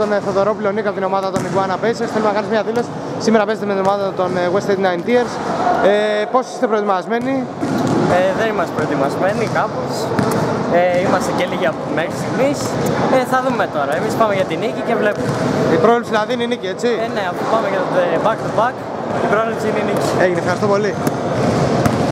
Τον ε, Θοδωρόπουλο Νίκα από την ομάδα των Iguana Pacers. Θέλουμε να κάνεις μια δήλωση. Σήμερα παίζετε με την ομάδα των ε, West 89 Tears. Ε, πώς είστε προετοιμασμένοι; Ε, δεν είμαστε προετοιμασμένοι κάπως. Ε, είμαστε και λίγοι από μέχρι στιγμής. Ε, θα δούμε τώρα. Εμείς πάμε για την νίκη και βλέπουμε. Η πρόληψη δηλαδή είναι η νίκη, έτσι; Ε, ναι, αφού πάμε για το ε, back to back, η πρόληψη είναι η νίκη. Έγινε, ευχαριστώ πολύ.